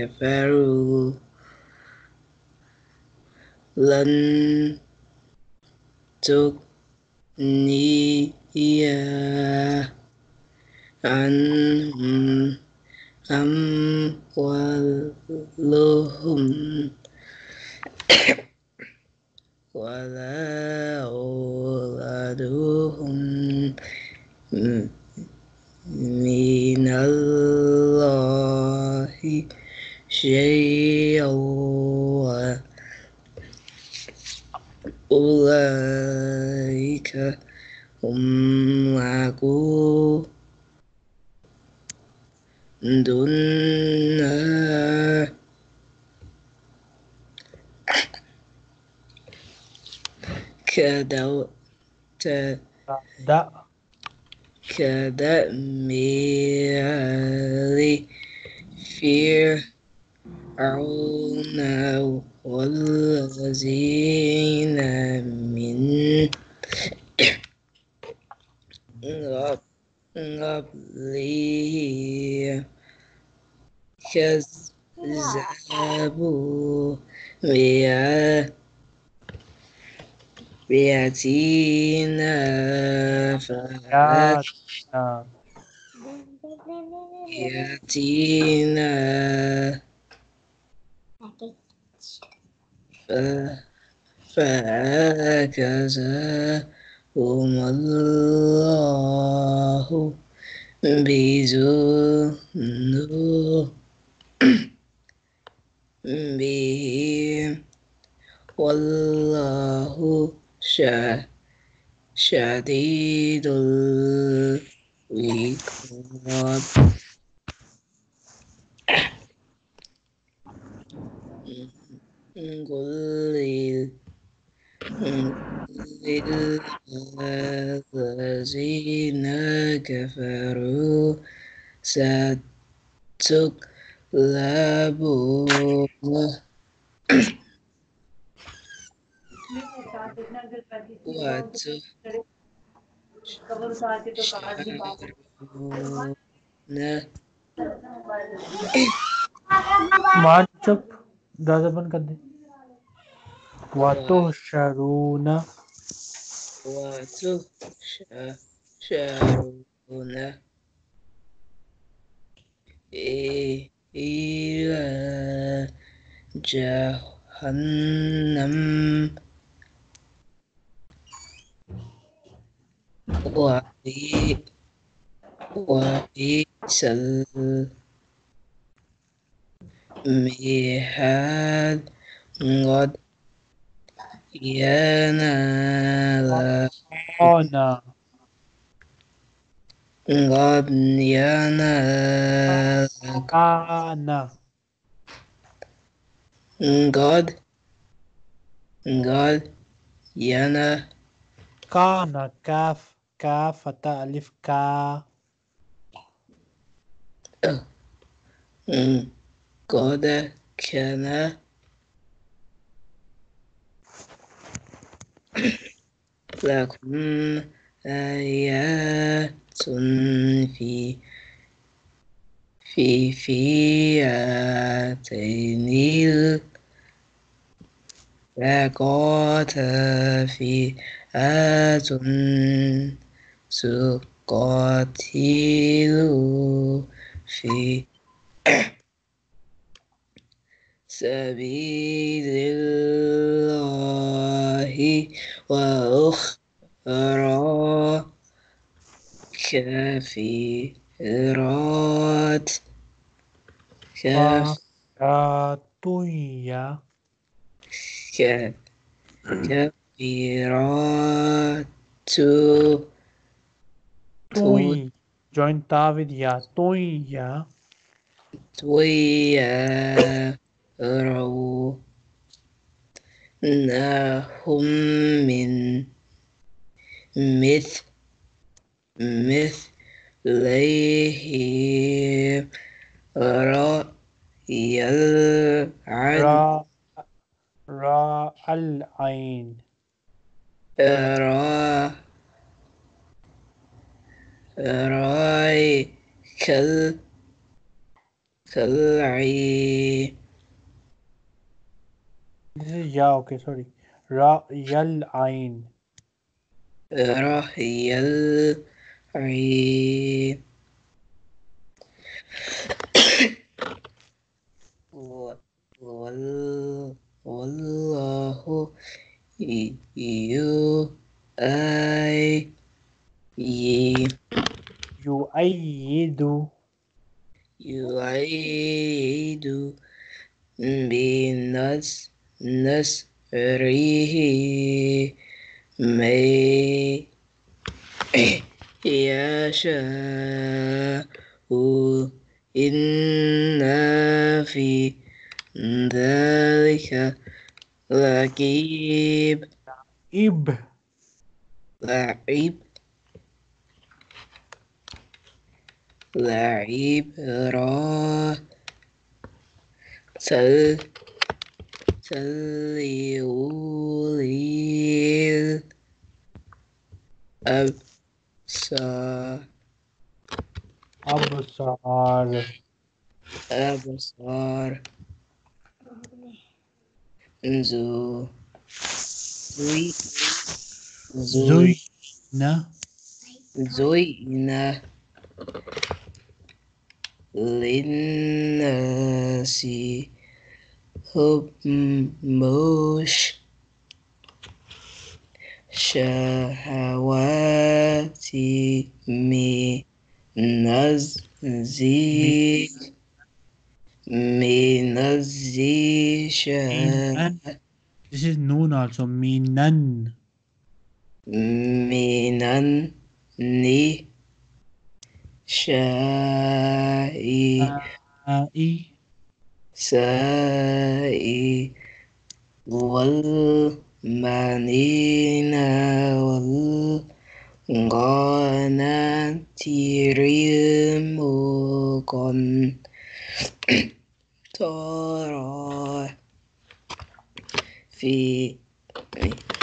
كفروا لن تغني عنهم أموالهم ولا أولادهم من الله شيئا أولئك هم وقود النار كدو Da. كدمير فرعون والذين من قبله كذبوا؟ بآياتنا بآياتنا Ya. يأتينا فهكذا هم الله بذنوبهم والله شديد العقاب قل للذين كفروا ستغلبون وتحشرون मान चुप दरवाजा बंद कर दे وتحشرون. وتحشرون. إلى جهنم. وبئ- وبئس المهاد yana ona ngab yana kana God God yana. Kana. Kaf. Kaf. Fatah alif ka. God kana. لكم آيات في في فئتين التقاتا فئة تقاتل في سبيل الله وأخرى كافرات. كاف كاتويا ك- كافرات. توي join تا with يا تويا. تويا يرونهم من مثل مثليه رأي العين را العين را راي كال كالعين okay, sorry. Ra yal ain. رأي العين وال- والله يؤيد يؤيد يعيد بنص نصره من يشاء إن في ذلك لعيب. إب لعيب. لعيب را سل سليولي الأبصار أبصار أبصار زو زوي زوي زينة زين للناس مش شهوات من الزي من الزي This is noon also. Minan. من النساء آي سائي والمنين والقناطير المقنطرة في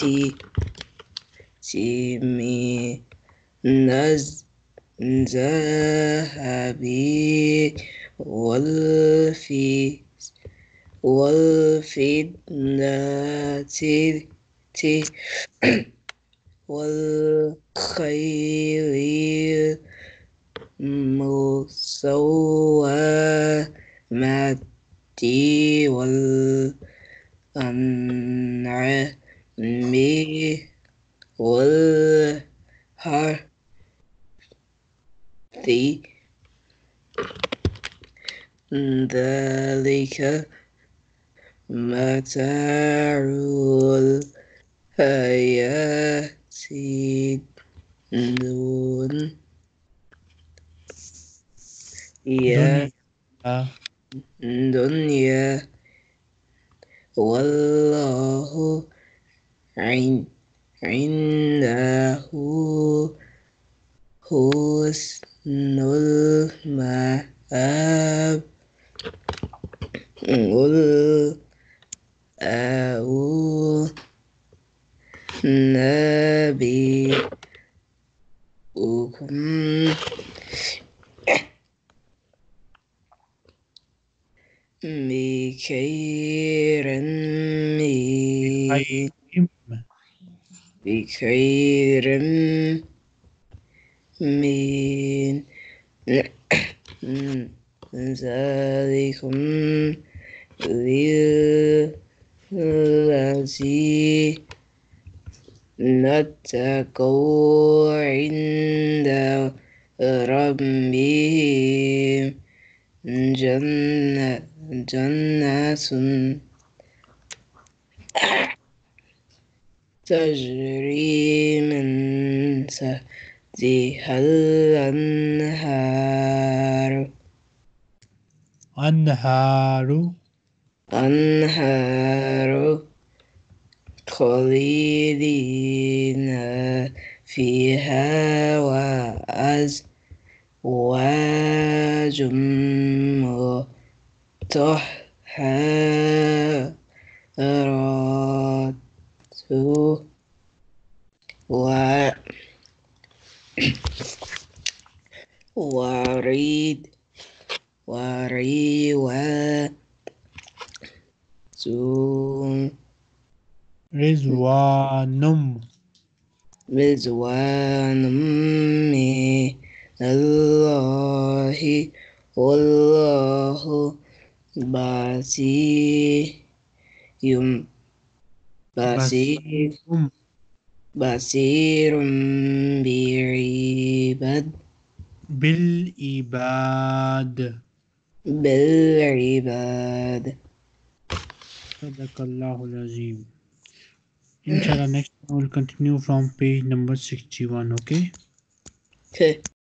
تي تيمي نز ذهب والفي والفتنة تي والخيل المسومة والأنعام والحرث ذلك متاع الحياة الدنيا يا دنيا دنيا والله عن- عنده حسن المآب قل أعوذ نبيكم بخير من بخير من ذلكم للذي نتقوا عند ربهم جنة جنات تجري من تحتها الأنهار أنهار أنهار خالدين فيها وأزواج مطهرات و وريد وريوة زون رضوان رضوان من الله والله بصير بصير بصير بعباد بالعباد بالعباد Sadaqallahul Inshallah, next I will continue from page number 61, okay? Okay.